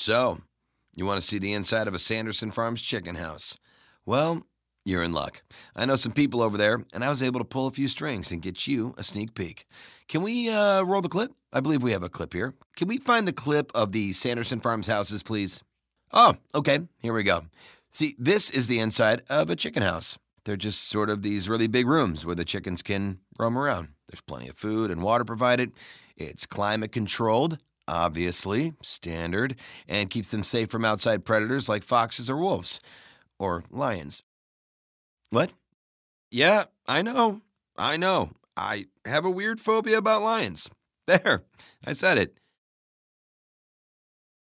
So, you want to see the inside of a Sanderson Farms chicken house? Well, you're in luck. I know some people over there, and I was able to pull a few strings and get you a sneak peek. Can we uh, roll the clip? I believe we have a clip here. Can we find the clip of the Sanderson Farms houses, please? Oh, okay. Here we go. See, this is the inside of a chicken house. They're just sort of these really big rooms where the chickens can roam around. There's plenty of food and water provided. It's climate controlled, obviously, standard, and keeps them safe from outside predators like foxes or wolves. Or lions. What? Yeah, I know. I know. I have a weird phobia about lions. There, I said it.